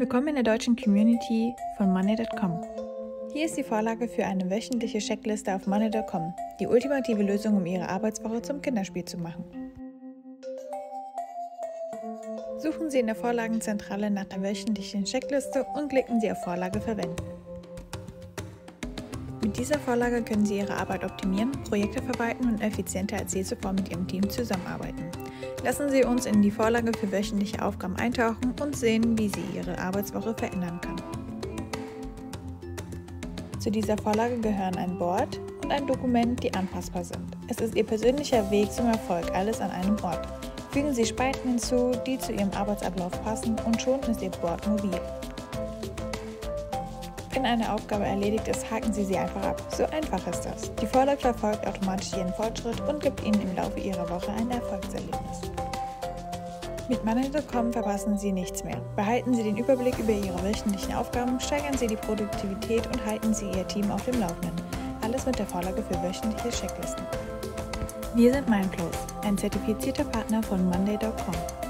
Willkommen in der deutschen Community von Money.com. Hier ist die Vorlage für eine wöchentliche Checkliste auf Money.com, die ultimative Lösung, um Ihre Arbeitswoche zum Kinderspiel zu machen. Suchen Sie in der Vorlagenzentrale nach der wöchentlichen Checkliste und klicken Sie auf Vorlage verwenden. Mit dieser Vorlage können Sie Ihre Arbeit optimieren, Projekte verwalten und effizienter als je zuvor mit Ihrem Team zusammenarbeiten. Lassen Sie uns in die Vorlage für wöchentliche Aufgaben eintauchen und sehen, wie sie Ihre Arbeitswoche verändern kann. Zu dieser Vorlage gehören ein Board und ein Dokument, die anpassbar sind. Es ist Ihr persönlicher Weg zum Erfolg, alles an einem Ort. Fügen Sie Spalten hinzu, die zu Ihrem Arbeitsablauf passen und schon ist Ihr Board mobil. Wenn eine Aufgabe erledigt ist, haken Sie sie einfach ab. So einfach ist das. Die Vorlage verfolgt automatisch Ihren Fortschritt und gibt Ihnen im Laufe Ihrer Woche ein Erfolgserlebnis. Mit Money.com verpassen Sie nichts mehr. Behalten Sie den Überblick über Ihre wöchentlichen Aufgaben, steigern Sie die Produktivität und halten Sie Ihr Team auf dem Laufenden. Alles mit der Vorlage für wöchentliche Checklisten. Wir sind Mindflows, ein zertifizierter Partner von Monday.com.